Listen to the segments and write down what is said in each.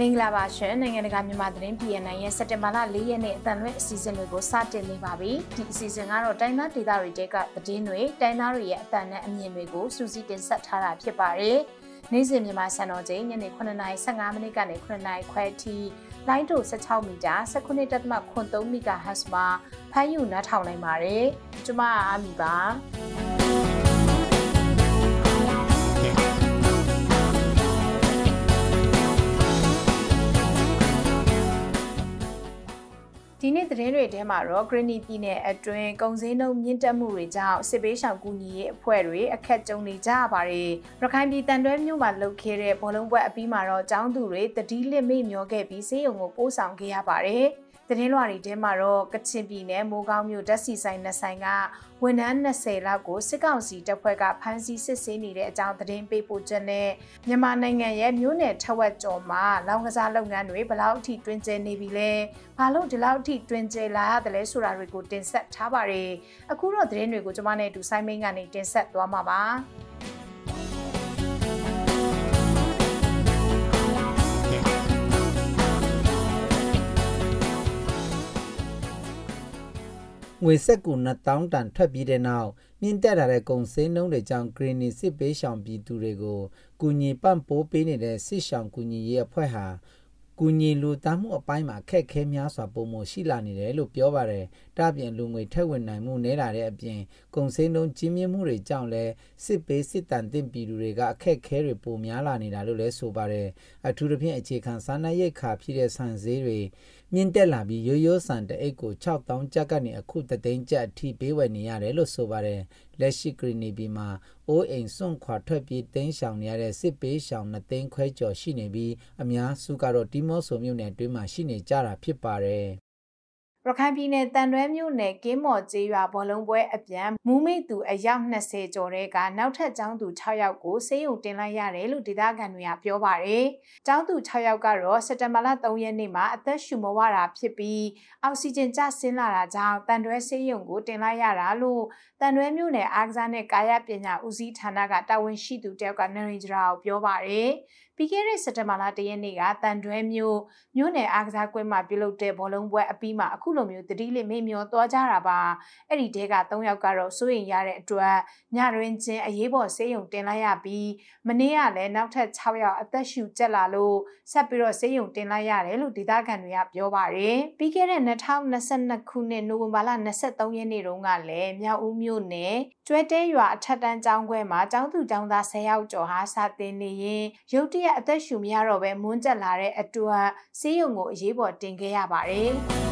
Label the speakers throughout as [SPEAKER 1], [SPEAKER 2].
[SPEAKER 1] မင်္ဂလာပါရှင်နိုင်ငံတကာမြန်မာသတင်း PNN ရဲ့စက်တင်ဘာလ၄ရက်နေ့အတန်လွဲအစီအစဉ်တွေကိုစတင်နေပါပြီဒီအစီအစဉ်ကတော့တိုင်းသားဒေသတွေတဲကသတင်းတွေတိုင်းသားတွေရဲ့အတန်နဲ့အမြင်တွေကိုစူးစီးတင်ဆက်ထားတာဖြစ်ပါတယ်နေ့စဉ်မြန်မာစံတော်ချိန်ညနေ9:15မိနစ်ကနေ9:00ခွဲအထိလိုင်းတို16မီတာ19.3မီဂါဟတ်မှာဖမ်းယူနားထောင်နိုင်ပါတယ်ကျွန်မအာမီပါ ဒီနေ့သတင်းတွေထဲမှာတော့ Greeny ပြည်နယ်အတွင်းကုန်စည်နှုန်းမြင့်တက်မှုတွေကြောင့်စစ်ဘေးရှောင်ကူညီရေးအဖွဲ့တွေအခက်ကြုံနေကြရပါတယ်။ရခိုင်ပြည်တန်တွဲမြို့မှာလှုပ်ခဲ့တဲ့ဘောလုံးပွဲအပြီးမှာတော့ចောင်းသူတွေတတိလစ်မေ့မျောခဲ့ပြီးစေယုံကိုပို့ဆောင်ခဲ့ရပါတယ်။ သတင်းလွှာတွေထဲမှာတော့ကချင်ပြည်နယ်မိုးကောင်းမြို့ဓာတ်ဆီဆိုင်နှစ်ဆိုင်ကဝန်ထမ်း20လောက်ကိုစစ်ကောင်စီတပ်ဖွဲ့ကဖမ်းဆီးစစ်ဆေးနေတဲ့အကြောင်းသတင်းပေးပို့ချက်နဲ့မြန်မာနိုင်ငံရဲ့မြို့နယ်ထဝက်ကျော်မှာလောင်ကစားလုပ်ငန်းတွေဘလောက်အထိတွင်ကျနေပြီလဲဘာလို့ဒီလောက်အထိတွင်ကျလာရတယ်လဲဆိုတာတွေကိုတင်ဆက်ထားပါတယ်အခုတော့သတင်းတွေကိုကျွန်မနဲ့အတူဆိုင်းမင်းကနေတင်ဆက်သွားမှာပါ
[SPEAKER 2] ငွေဆက်ကူ2000တန်ထွက်ပြီးတဲ့နောက်မြင့်တက်လာတဲ့ကုန်စည်နှုန်းတွေကြောင့် Greeny စစ်ပေးရှောင်ပြည်သူတွေကိုကူညီပံ့ပိုးပေးနေတဲ့စစ်ရှောင်ကူညီရေးအဖွဲ့ဟာကူညီလူသားမှုအပိုင်းမှာအခက်ခဲများစွာပုံမှန်ရှိလာနေတယ်လို့ပြောပါတယ်။ ဒါပြင်လူငွေထက်ဝင်နိုင်မှုနည်းလာတဲ့အပြင်ကုန်စည်နှုန်းကြီးမြင့်မှုတွေကြောင့်လည်းစစ်ပေးစစ်တန်တင်ပြည်သူတွေကအခက်ခဲတွေပိုများလာနေတာလို့လည်းဆိုပါတယ်။အထူးသဖြင့်အခြေခံစားနပ်ရိက္ခာဖြစ်တဲ့ဆန်ဈေးတွေမြင့်တက်လာပြီးရိုးရိုးဆန်တအိတ်ကို6000ကျပ်ကနေအခုတသိန်းကျပ်အထိပေးဝယ်နေရတယ်လို့ဆိုပါတယ်လက်ရှိဂရီနီဘီမှာအိုးအိမ်စွန့်ခွာထွက်ပြေးတင်းရှောင်နေရတဲ့စစ်ပေးရှောင်2သိန်းခွဲကျော်ရှိနေပြီးအများစုကတော့တီမော့ဆိုမြို့နယ်အတွင်းမှာရှိနေကြတာဖြစ်ပါတယ်
[SPEAKER 1] ရခိုင်ပြည်နယ်တန်တွဲမြို့နယ်ကင်းမော်ကျေးရွာဘောလုံးပွဲအပြန်မူးမိတ်သူအယောက်20ကျော်တဲ့ကနောက်ထပ်ကျောင်းသူ6ယောက်ကိုဆေးရုံတင်လိုက်ရတယ်လို့ဒေသခံတွေကပြောပါတယ်။ကျောင်းသူ6ယောက်ကတော့စက်တဘာလ3ရက်နေ့မှာအသက်ရှူမဝတာဖြစ်ပြီးအောက်ဆီဂျင်ကျဆင်းလာတာကြောင့်တန်တွဲဆေးရုံကိုတင်လိုက်ရတာလို့တန်တွဲမြို့နယ်အားကစားနဲ့ကာယပညာဦးစီးဌာနကတာဝန်ရှိသူတယောက်ကနရင်ဂျရာကိုပြောပါတယ်။ ပြီးခဲ့တဲ့စက်တဘာလတရက်နေ့ကတန်တွဲမြို့မြို့နယ်အားကစားကွင်းမှာပြုလုပ်တဲ့ဘောလုံးပွဲအပြီးမှာအခုလိုမျိုးတတိလေးမေ့မျောသွားကြတာပါအဲ့ဒီတဲက၃ယောက်ကတော့စိုးရင်ရတဲ့အတွက်ညတွင်ချင်းအရေးပေါ်ဆေးရုံတင်လိုက်ရပြီးမနေ့ကလည်းနောက်ထပ်6ယောက်အသက်ရှူကျက်လာလို့ဆက်ပြီးတော့ဆေးရုံတင်လိုက်ရတယ်လို့ဒေသခံတွေကပြောပါတယ်ပြီးခဲ့တဲ့2022ခုနှစ်နိုဝင်ဘာလ23ရက်နေ့တုန်းကလည်းမြောက်ဦးမြို့နယ် ကျွဲတဲရွာအထက်တန်းကျောင်းခွဲမှာကျောင်းသူကျောင်းသား10ယောက်ကျော်ဟာစာသင်နေရင်ရုတ်တရက်အသက်ရှူမရတော့ဘဲမွန်းကျက်လာတဲ့အတွက်ဆေးရုံကိုအရေးပေါ်တင်ခဲ့ရပါတယ်။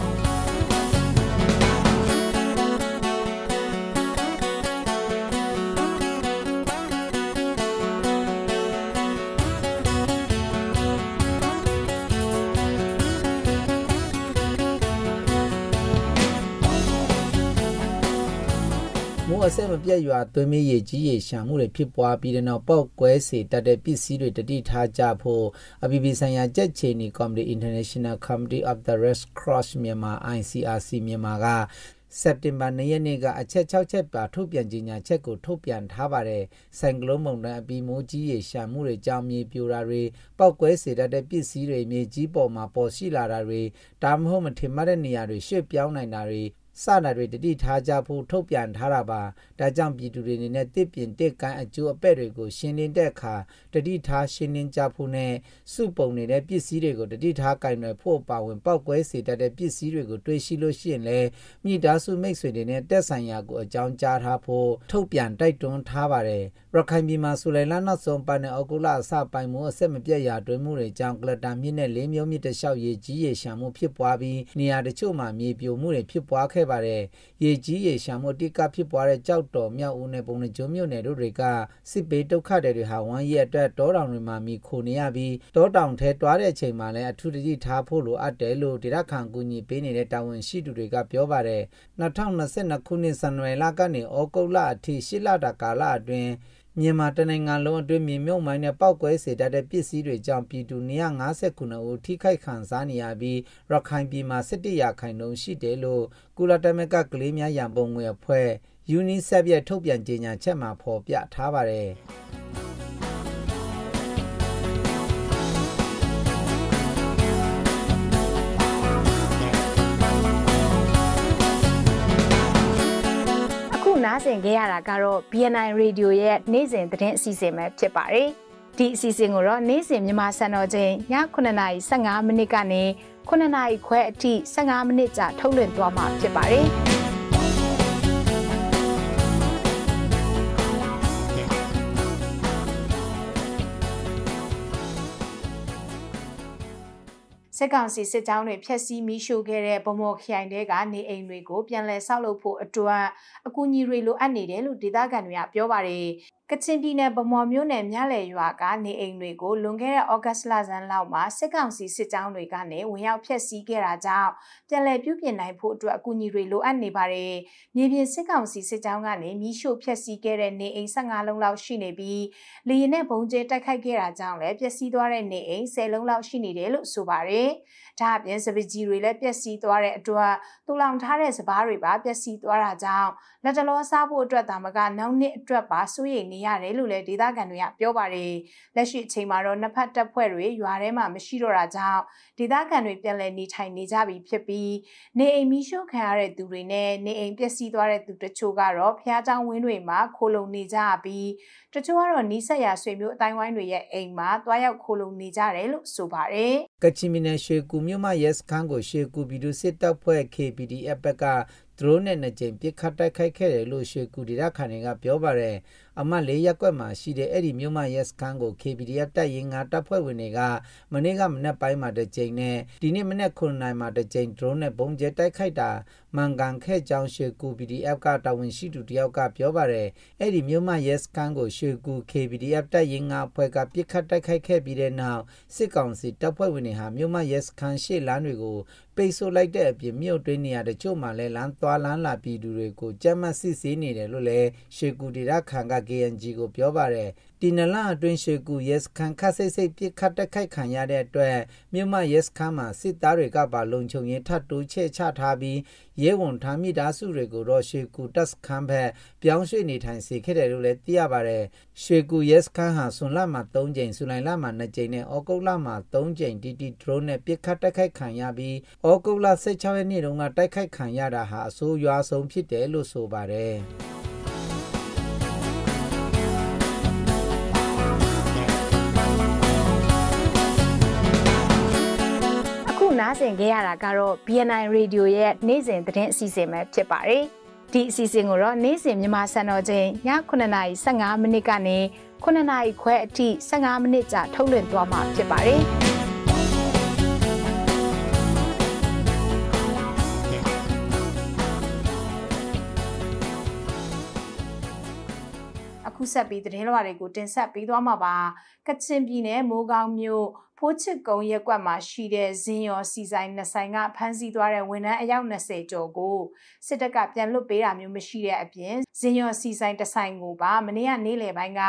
[SPEAKER 2] အဆက်မပြတ်ရွာသွေးမေးရည်ကြီးရည်ရှာမှုတွေဖြစ်ပွားပြီးတဲ့နောက်ပောက်ကွဲစေတတ်တဲ့ပစ္စည်းတွေတတိထားကြဖို့အပြည်ပြည်ဆိုင်ရာကြက်ချေနီ Committee International Committee of the Red Cross မြန်မာ ICRC မြန်မာကစက်တင်ဘာ2ရက်နေ့ကအချက်6ချက်ပါထုတ်ပြန်ကြေညာချက်ကိုထုတ်ပြန်ထားပါတယ်။ဆိုင်ကလုန်းမုန်တိုင်းအပြီးမိုးကြီးရေရှာမှုတွေကြောင့်မြေပြိုတာတွေပောက်ကွဲစေတတ်တဲ့ပစ္စည်းတွေမြေကြီးပေါ်မှာပေါ်ရှိလာတာတွေဒါမှမဟုတ်မထင်မှတ်တဲ့နေရာတွေရွှေ့ပြောင်းနိုင်တာတွေ စတာတွေတတိထားကြဖို့ထုတ်ပြန်ထားတာပါဒါကြောင့်ပြည်သူတွေအနေနဲ့တစ်ပြင်တစ်ကိုင်းအကျိုးအပဲ့တွေကိုရှင်းလင်းတဲ့အခါတတိထားရှင်းလင်းကြဖို့နဲ့စုပုံနေတဲ့ပစ္စည်းတွေကိုတတိထားကင်တွေဖို့ပါဝင်ပောက်ကွဲစေတတ်တဲ့ပစ္စည်းတွေကိုတွေးရှိလို့ရှိရင်လည်းမိသားစုမိတ်ဆွေတွေနဲ့တက်ဆိုင်ရာကိုအကြောင်းကြားထားဖို့ထုတ်ပြန်တိုက်တွန်းထားပါတယ်ရခိုင်ပြည်မှာဆူလိုင်လနောက်ဆုံးပတ်နဲ့အောက်တိုဘာအစပိုင်းမှာအဆက်မပြတ်ရာတွင်မှုတွေကြောင့်ကလတာမြစ်နဲ့လေးမျိုးမြစ်တလျှောက်ရေကြီးရေရှာမှုဖြစ်ပွားပြီးနေရာတချို့မှာမြေပြိုမှုတွေဖြစ်ပွားခဲ့ပါတယ်။ရေကြီးရေရှာမှုတိကဖြစ်ပွားတဲ့ကြောက်တော်မြောက်ဦးနဲ့ပုံနှကျုံမြို့နယ်တို့တွေကစစ်ပေးဒုက္ခတွေဟာဝမ်းရက်အတွက်တောတောင်တွေမှာမိခိုနေရပြီးတောတောင်ထဲတွားတဲ့အချိန်မှာလည်းအထူးတကြီးထားဖို့လိုအပ်တယ်လို့ဒေသခံကူညီပေးနေတဲ့တာဝန်ရှိသူတွေကပြောပါတယ်။2022ခုနှစ်ဇန်နဝါရီလကနေဩဂုတ်လအထိရှစ်လတာကာလအတွင်း မြန်မာတနိုင်ငံလုံးအတွင်းမြေမြုပ်မိုင်းနဲ့ပောက်ကွဲစေတတ်တဲ့ပစ္စည်းတွေကြောင့်ပြည်သူ259ဦးထိခိုက်ခံစားနေရပြီးရခိုင်ပြည်မှာ17ရာခိုင်နှုန်းရှိတယ်လို့ကုလသမဂ္ဂကလေးများရန်ပုံငွေအဖွဲ့ UNICEF ရဲ့ထုတ်ပြန်ကြေညာချက်မှာဖော်ပြထားပါတယ်။
[SPEAKER 1] နားဆင်ကြရတာကတော့ BNI Radio ရဲ့နေ့စဉ်သတင်းအစီအစဉ်ပဲဖြစ်ပါတယ်။ဒီအစီအစဉ်ကိုတော့နေ့စဉ်မြန်မာစံတော်ချိန်ည9:15မိနစ်ကနေ9:00ခွဲအထိ15မိနစ်ကြာထုတ်လွှင့်သွားမှာဖြစ်ပါတယ်။ စစ်ကောင်စီစစ်ကြောင်းတွေဖျက်ဆီးမိရှို့ခဲ့တဲ့ဗမော်ခိုင်တဲကနေအိမ်တွေကိုပြန်လည်ဆောက်လုပ်ဖို့အတွက်အကူအညီတွေလိုအပ်နေတယ်လို့ဒေသခံတွေကပြောပါတယ် ကချင်ပြည်နယ်ဗမော်မြို့နယ်မြလဲရွာကနေအိမ်တွေကိုလွန်ခဲ့တဲ့ဩဂတ်စ်လဆန်းလောက်မှာစစ်ကောင်စီစစ်ကြောင်းတွေကနေဝင်ရောက်ဖျက်ဆီးခဲ့တာကြောင့်ပြန်လည်ပြုပြင်နိုင်ဖို့အတွက်အကူအညီတွေလိုအပ်နေပါတယ်။မြေပြင်စစ်ကောင်စီစစ်ကြောင်းကနေမိရှို့ဖျက်ဆီးခဲ့တဲ့နေအိမ်15လုံးလောက်ရှိနေပြီးလေရင်နဲ့ဘုံကျဲတိုက်ခိုက်ခဲ့တာကြောင့်လည်းပျက်စီးသွားတဲ့နေအိမ်10လုံးလောက်ရှိနေတယ်လို့ဆိုပါတယ်။ဒါအပြင်စပကြီးတွေလည်းပျက်စီးသွားတဲ့အတွက်တူလောင်ထားတဲ့စပားတွေပါပျက်စီးသွားတာကြောင့်လက်တလောစားဖို့အတွက်ဒါမကနောက်နှစ်အတွက်ပါစိုးရိမ်နေနေရတယ်လို့လည်းဒေသခံတွေကပြောပါတယ်။လက်ရှိအချိန်မှာတော့နှစ်ဖက်တပ်ဖွဲ့တွေရွာထဲမှာမရှိတော့တာကြောင့်ဒေသခံတွေပြန်လည်နေထိုင်နေကြပြီဖြစ်ပြီးနေအိမ်မီးရှို့ခံရတဲ့သူတွေနဲ့နေအိမ်ပျက်စီးသွားတဲ့သူတချို့ကတော့ဖျားကြောင်ဝင်းတွေမှာခိုးလုံနေကြပြီးတချို့ကတော့နီးစပ်ရာဆွေမျိုးအတိုင်းဝိုင်းတွေရဲ့အိမ်မှာတွားရောက်ခိုးလုံနေကြတယ်လို့ဆိုပါတယ်။
[SPEAKER 2] ကချင်ပြည်နယ်ရွှေကူမြို့မှာရဲစခန်းကိုရွှေကူပြည်သူစစ်တပ်ဖွဲ့ KPDF ဘက်ကဒရုန်းနဲ့နှစ်ကြိမ်ပစ်ခတ်တိုက်ခိုက်ခဲ့တယ်လို့ရွှေကူဒေသခံတွေကပြောပါတယ်။ အမတ်လေးရက်ကွက်မှာရှိတဲ့အဲ့ဒီမြို့မရက်စခန်းကို KPDF တပ်ရင်းငါတပ်ဖွဲ့ဝင်တွေကမနေ့ကမနက်ပိုင်းမှာတစ်ကြိမ်နဲ့ဒီနေ့မနက်9နာရီမှာတစ်ကြိမ် drone နဲ့ပုံကျဲတိုက်ခိုက်တာမှန်ကန်ခဲ့ကြောင်းရွှေကူ PDF ကတာဝန်ရှိသူတယောက်ကပြောပါတယ်အဲ့ဒီမြို့မရက်စခန်းကိုရွှေကူ KPDF တပ်ရင်းငါအဖွဲ့ကပြစ်ခတ်တိုက်ခိုက်ခဲ့ပြီးတဲ့နောက်စစ်ကောင်စီတပ်ဖွဲ့ဝင်တွေဟာမြို့မရက်စခန်းရှေ့လမ်းတွေကိုပိတ်ဆို့လိုက်တဲ့အပြင်မြို့တွင်းနေရာတချို့မှာလည်းလမ်းသွားလမ်းလာပြည်သူတွေကိုကြမ်းမှတ်စစ်ဆေးနေတယ်လို့လည်းရွှေကူဒေသခံက KNG ကိုပြောပါတယ်ဒီနလအတွင်းရွှေကူရဲစခန်းခတ်စိတ်စိတ်ပြစ်ခတ်တက်ခိုက်ခံရတဲ့အတွက်မြို့မရဲစခန်းမှာစစ်သားတွေကပါလုံခြုံရေးထပ်တိုးချဲ့ချထားပြီးရဲဝန်ထမ်းမိသားစုတွေကိုတော့ရွှေကူတပ်စခန်းဘက်ပြောင်းရွှေ့နေထိုင်စေခဲ့တယ်လို့လည်းသိရပါတယ်ရွှေကူရဲစခန်းဟာဆွန်လမှာ3ကြိမ်ဇူလိုင်လမှာ2ကြိမ်နဲ့ဩဂုတ်လမှာ3ကြိမ် DT drone နဲ့ပြစ်ခတ်တက်ခိုက်ခံရပြီးဩဂုတ်လ16ရက်နေ့တုန်းကတိုက်ခိုက်ခံရတာဟာအဆိုးရွားဆုံးဖြစ်တယ်လို့ဆိုပါတယ်
[SPEAKER 1] နားဆင်ကြရတာကတော့ BNI Radio ရဲ့နေ့စဉ်သတင်းအစီအစဉ်ပဲဖြစ်ပါတယ်။ဒီအစီအစဉ်ကိုတော့နေ့စဉ်မြန်မာစံတော်ချိန်ည9:15မိနစ်ကနေ9:00ခွဲအထိ15မိနစ်ကြာထုတ်လွှင့်သွားမှာဖြစ်ပါတယ်။အခုဆက်ပြီးသတင်းလွှာတွေကိုတင်ဆက်ပေးသွားမှာပါကချင်ပြည်နယ်မိုးကောင်းမြို့ ဖိုးချစ်ကုံရက်ကွက်မှာရှိတဲ့ဇင်းရောစီဆိုင်နှစ်ဆိုင်ကဖမ်းဆီးသွားတဲ့ဝန်ထမ်းအယောက်20ကျော်ကိုစစ်တပ်ကပြန်လွတ်ပေးတာမျိုးမရှိတဲ့အပြင်ဇင်းရောစီဆိုင်တစ်ဆိုင်ကိုပါမနေ့ကနေ့လယ်ပိုင်းက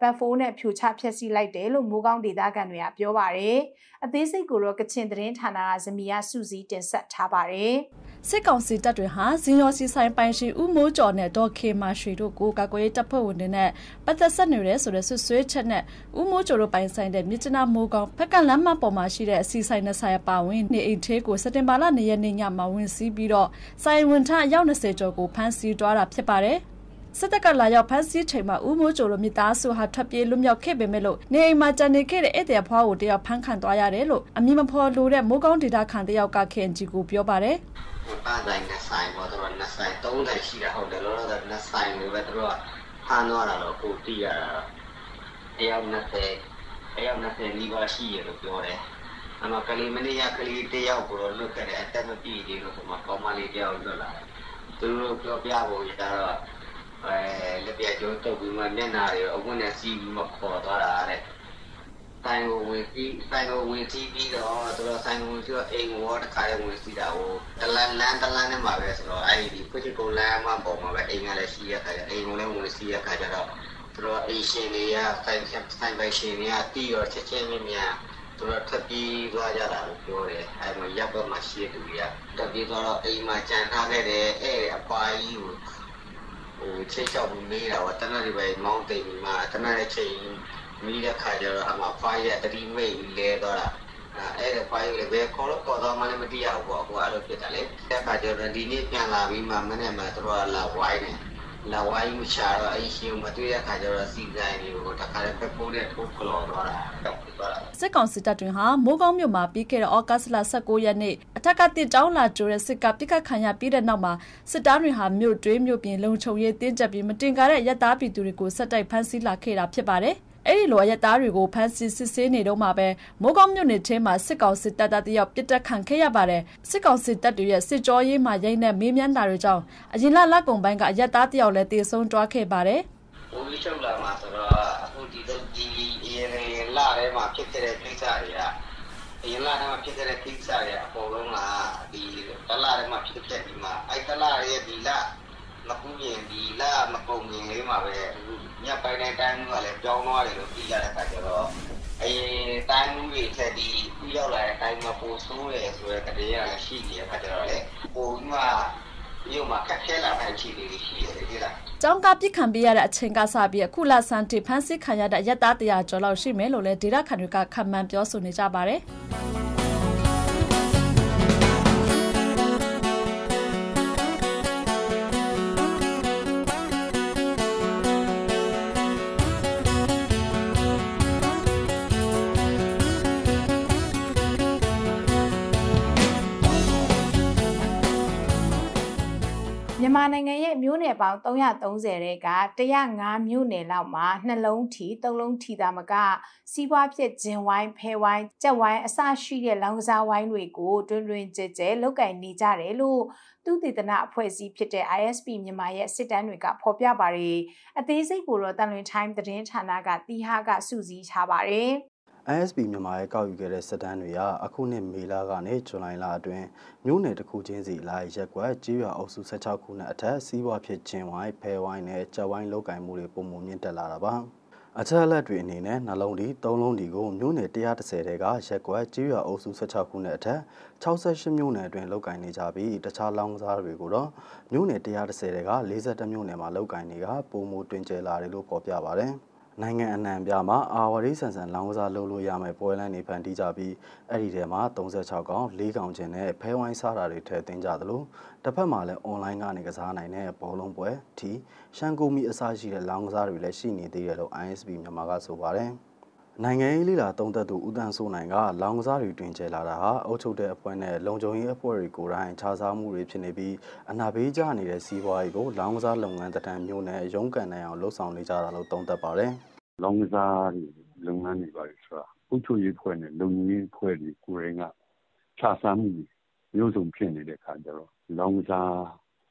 [SPEAKER 1] ဘတ်ဖိုးနဲ့ဖြိုချဖျက်ဆီးလိုက်တယ်လို့မိုးကောင်းဒေသခံတွေကပြောပါတယ်။အသေးစိတ်ကိုတော့ကချင်သတင်းဌာနကဇမီယာစုစည်းတင်ဆက်ထားပါတယ်။
[SPEAKER 3] စစ်ကောင်စီတပ်တွေဟာဇင်ရောစီဆိုင်ပိုင်ရှင်ဦးမိုးကျော်နဲ့ဒေါ်ခေမာရွှေတို့ကိုကာကွယ်ရေးတပ်ဖွဲ့ဝင်တွေနဲ့ပတ်သက်ဆက်နေရဲဆိုတဲ့ဆွဆွဲချက်နဲ့ဦးမိုးကျော်တို့ပိုင်ဆိုင်တဲ့မြစ်ကျနာမိုးကောင်ဖက်ကလမ်းမပေါ်မှာရှိတဲ့အစီဆိုင်နှစ်ဆိုင်ပါဝင်နေအိမ်သေးကိုစက်တင်ဘာလ၂ရက်နေ့ညမှာဝင်စီးပြီးတော့ဆိုင်ဝင်ထအယောက်20ကျော်ကိုဖမ်းဆီးသွားတာဖြစ်ပါတယ် စစ်တပ်ကလာရောက်ဖမ်းဆီးချိန်မှာဦးမိုးကျော်တို့မိသားစုဟာထွက်ပြေးလွတ်မြောက်ခဲ့ပေမဲ့လို့နေအိမ်မှာကြံနေခဲ့တဲ့ဧည့်သည်ဖွားကိုတယောက်ဖမ်းခံသွားရတယ်လို့အမည်မဖော်လိုတဲ့မိုးကောင်းဒေတာခံတယောက်ကခင်ကြီးကိုပြောပါတယ်။
[SPEAKER 4] ပါတိုင်းနဲ့ဆိုင်ပေါ့သူတို့နဲ့ဆိုင်30ရှိတာဟုတ်တယ်လို့တော့နဲ့ဆိုင်တွေပဲသူတို့ကဖမ်းသွားတာတော့ကိုသိရတာတယောက်20တယောက်20နီးပါးရှိရလို့ပြောတယ်အမကလေးမနေ့ကကလေးတယောက်ကိုတော့လွတ်ခဲ့တယ်အသက်မပြည့်သေးလို့ဆိုမှကောင်းမလေးတယောက်လွတ်လာတယ်သူတို့ပြောပြဖို့ရတော့ အဲလက်ပြကျိုးတုပ်ပြီးမှမျက်နာတွေအဝတ်နဲ့စီးပြီးမှခေါ်သွားတာတဲ့ဆိုင်ကိုဝင်ပြီးဆိုင်ကိုဝင်ပြီးပြီးတော့သူတို့ဆိုင်ကိုဝင်ပြီးတော့အိမ်ကိုတခါလေးဝင်စီးတာဟိုတလန်လန်တလန်နဲ့မှာပဲဆိုတော့အဲ့ဒီဖွချစ်ကုန်းလမ်းမှာပုံမှာပဲအိမ်ကလည်းစီးရခါကျအိမ်ကိုလည်းဝင်စီးရခါကျတော့သူတို့အိမ်ရှင်တွေကဆိုင်ဆိုင်ပိုင်ရှင်တွေကတီးရောချက်ချင်းမြင်မြန်သူတို့ထပ်ပြီးသွားကြတာလို့ပြောတယ်အဲ့မှာရပ်ဘက်မှာရှိတဲ့သူတွေကတပြေးတော့အိမ်မှာကြံထားခဲ့တယ်အဲ့အပွားကြီးကို ဟိုချိတ်ချောက်ပြီးမေးတာတော့တနက်တွေပဲမောင်းတိမ်ပြီးမှတနက်ရဲ့ချိန်မိတဲ့ခါကျတော့အမဖိုင်ရတတိမိတ်လဲတော့တာအဲ့ဒါဖိုင်လည်းဘယ်ခေါ်လို့ခေါ်တော့မှလည်းမသိရဘူးပေါ့အခုအဲ့လိုဖြစ်တာလေတဲ့ခါကျတော့ဒီနေ့ပြန်လာပြီးမှမနေ့မှတို့ကလာဝိုင်းနေ လာဝိုင်းမချတော့အဲ့ရှင်မတွေ့ရခါကျတော့စီဆိုင်တွေကိုတခါတည်းပဲပိုးတဲ့ထိုးခလော်တော့တာတော့ပြသွားတာ
[SPEAKER 3] စစ်ကောင်စစ်တပ်တွင်ဟာမိုးကောင်းမြို့မှာပြီးခဲ့တဲ့ဩဂတ်စ်လ19ရက်နေ့အထက်ကတစ်တောင်းလာကြိုတဲ့စစ်ကပြစ်ခတ်ခံရပြီးတဲ့နောက်မှာစစ်သားတွေဟာမြို့တွင်းမြို့ပြင်လုံခြုံရေးတင်းကျပ်ပြီးမတင်ကားတဲ့ရက်သားပြည်သူတွေကိုဆက်တိုက်ဖမ်းဆီးလာခဲ့တာဖြစ်ပါတယ်။ အဲ့ဒီလိုအရသားတွေကိုဖမ်းဆီးစစ်ဆေးနေတော့မှပဲမိုးကောင်းမြို့နယ်ထဲမှာစစ်ကောင်စစ်တပ်သားတယောက်ပြစ်တက်ခံခဲ့ရပါတယ်စစ်ကောင်စစ်တပ်တွေရဲ့စစ်ကြောရေးမှာရိုက်တဲ့မေးမြန်းတာတွေကြောင့်အရင်လလက်ကုံပိုင်းကအရသားတယောက်လည်းတေဆုံးတွားခဲ့ပါတယ်
[SPEAKER 4] ဘိုးကြီးချုပ်လာမှာဆိုတော့အခုဒီတော့ဒီရင်လာထဲမှာဖြစ်တဲ့ကိစ္စတွေကအရင်လာထဲမှာဖြစ်တဲ့ကိစ္စတွေအပေါ်လုံးကဒီတလာထဲမှာဖြစ်တဲ့ဒီမှာအဲ့တလာရဲ့ဒီလာမကူရင်ဒီလာမကုံရင်လေးမှာပဲ ညပိုင်းတိုင်းတိုင်းကလည်းပြောင်းသွားတယ်လို့သိရတဲ့အခါကျတော့အရင်တိုင်းမှုတွေထက်ဒီဥရောက်လာတဲ့တိုင်းမှာပိုဆိုးတယ်ဆိုတဲ့တရေကလည်းရှိနေတဲ့အခါကျတော့လေပိုပြီးမှမြို့မှာခက်ခဲလာတဲ့အခြေအနေတွေရှိတယ်ဒီလား
[SPEAKER 3] ကျောင်းကပြစ်ခံပေးရတဲ့အချိန်ကစပြီးအခုလဆန်တီဖန်စစ်ခံရတဲ့ရက်သားတရာကျော်လောက်ရှိမယ်လို့လည်းဒေတာခန်တွေကခံမှန်းပြောဆိုနေကြပါတယ်။
[SPEAKER 1] မြန်မာနိုင်ငံရဲ့မြို့နယ်ပေါင်း330တဲ့က105မြို့နယ်လောက်မှာနှလုံးထီသုံးလုံးထီသာမက စီးပွားဖြစ်ဂျင်ဝိုင်းဖဲဝိုင်းကြက်ဝိုင်းအစရှိတဲ့လောင်ကစားဝိုင်းတွေကိုတွင်တွင်ကြဲကြဲလောက်ကင်နေကြတယ်လို့သူတည်တနာအဖွဲ့အစည်းဖြစ်တဲ့ ISP မြန်မာရဲ့စစ်တမ်းတွေကဖော်ပြပါတယ်အသေးစိတ်ကိုတော့တန်လွင် time သတင်းဌာနကတီဟာကစုစည်းထားပါတယ်
[SPEAKER 5] ISB မြန်မာရဲ့ကောက်ယူခဲ့တဲ့စစ်တမ်းတွေကအခုနှစ်မေလကနေဇူလိုင်လအတွင်းမြို့နယ်တစ်ခုချင်းစီလာရက်ကွက်ကြေးရွာအုပ်စု16ခုနဲ့အထက်စီးပွားဖြစ်ခြင်းဝိုင်းဖဲဝိုင်းနဲ့ကြက်ဝိုင်းလောက်ကင်မှုတွေပုံမှန်မြင့်တက်လာတာပါအချက်အလက်တွေအနေနဲ့နှလုံးဒီ၃လုံးဒီကိုမြို့နယ်130တဲကရက်ကွက်ကြေးရွာအုပ်စု16ခုနဲ့အထက်68မြို့နယ်အတွင်းလောက်ကင်နေကြပြီးတခြားလောင်းစားတွေကိုတော့မြို့နယ်130တဲက42မြို့နယ်မှာလောက်ကင်နေကပုံမူတွင်ကျဲလာတယ်လို့ဖော်ပြပါတယ်။ နိုင်ငံအနှံပြမှာအာဝရီဆန်ဆန်လောင်းကစားလုပ်လို့ရမယ်ပွဲလန်းနေဖန်တီးကြပြီးအဲ့ဒီထဲမှာ36កောင်4កောင်ချင်းနဲ့ဖဲဝိုင်းစားတာတွေထည့်သွင်းကြသလိုတစ်ဖက်မှာလည်း online ကနေကစားနိုင်တဲ့ဘောလုံးပွဲထီရှန်ကိုမီအစားရှိတဲ့လောင်းကစားတွေလည်းရှိနေသေးတယ်လို့ ISB မြန်မာကဆိုပါတယ်။ နိုင်ငံရေးလိလာတုံးသက်သူဦးတန်းစိုးနိုင်ကလောင်ကစားတွေတွင်ကျဲလာတာဟာအုပ်ချုပ်တဲ့အဖွဲ့နဲ့လုံခြုံရေးအဖွဲ့တွေကိုယ်တိုင်ခြားစားမှုတွေဖြစ်နေပြီးအနာဘေးကျနေတဲ့စီးပွားရေးကိုလောင်ကစားလုပ်ငန်းတံမျိုးနဲ့ရုန်းကန်နိုင်အောင်လှုပ်ဆောင်နေကြတာလို့တုံးသက်ပါတယ်။
[SPEAKER 6] လောင်ကစားလုပ်ငန်းတွေပါဆိုတာအုပ်ချုပ်ရေးအဖွဲ့နဲ့လုံခြုံရေးအဖွဲ့တွေကိုယ်တိုင်ကခြားစားမှုမျိုးစုံဖြစ်နေတဲ့ခါကျတော့လောင်ကစား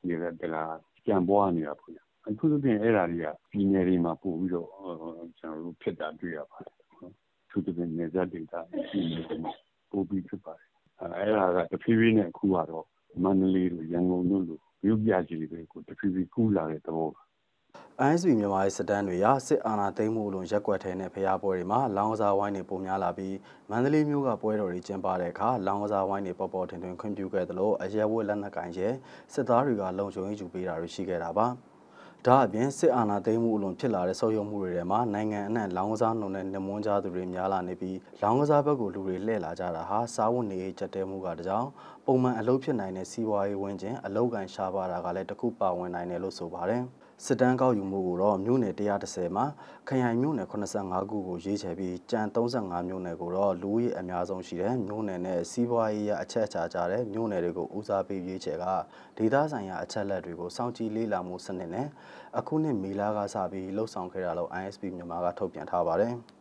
[SPEAKER 6] နေတဲ့တလားကြံပွားနေတာပေါ့။အထူးသဖြင့်အဲ့ဒါတွေကပြည်နယ်တွေမှာပို့ပြီးတော့ကျွန်တော်တို့ဖြစ်တာတွေ့ရပါတယ် သူတပင်နေကြဒေတာရှိနေတယ်ပို့ပြီးဖြစ်ပါတယ်အဲ့ဒါကတဖြည်းဖြည်းနဲ့အခုကတော့မန္တလေးလိုရန်ကုန်တို့လိုမြို့ပြကြီးတွေကိုတဖြည်းဖြည်းကူးလာတဲ့သဘောပါ
[SPEAKER 5] ISB မြန်မာရဲ့စတန်တွေရစစ်အာဏာသိမ်းမှုလုံးရက်ွက်ထဲနဲ့ဖျားပွဲတွေမှာလောင်ကစားဝိုင်းတွေပုံများလာပြီးမန္တလေးမြို့ကပွဲတော်တွေကျင်းပတဲ့အခါလောင်ကစားဝိုင်းတွေပေါ်ပေါ်ထင်ထင်ခွင့်ပြုခဲ့သလိုအရဲဝတ်လက်နက်ကင်ရဲစစ်သားတွေကလုံခြုံရေးယူပေးတာတွေရှိခဲ့တာပါ။ ဒါအပြင်စစ်အာဏာသိမ်းမှုအလွန်ဖြစ်လာတဲ့ဆုပ်ယုပ်မှုတွေထဲမှာနိုင်ငံအနှံ့လောင်းကစားနှုံနဲ့နှမွန်းကြသူတွေများလာနေပြီးလောင်းကစားဘက်ကိုလူတွေလှည့်လာကြတာဟာစားဝတ်နေရေးကြက်တဲမှုကတကြောင်ပုံမှန်အလုပ်ဖြစ်နိုင်တဲ့စီးပွားရေးဝန်းကျင်အလုပ်ကန်ရှားပါတာကလည်းတစ်ခုပါဝင်နိုင်တယ်လို့ဆိုပါတယ်။ စစ်တမ်းကောက်ယူမှုကိုတော့မြို့နယ်130မှာခရိုင်မြို့နယ်85ခုကိုရွေးချယ်ပြီးကြံ35မြို့နယ်ကိုတော့လူဦးရေအများဆုံးရှိတဲ့မြို့နယ်နဲ့စီးပွားရေးရအချက်အချာကြတဲ့မြို့နယ်တွေကိုဦးစားပေးရွေးချယ်ကဒေသဆိုင်ရာအချက်လက်တွေကိုစောင့်ကြည့်လေ့လာမှုစနစ်နဲ့အခုနှစ်မေလကစပြီးလှုပ်ဆောင်ခဲ့တာလို့ ISP မြန်မာကထုတ်ပြန်ထားပါတယ်။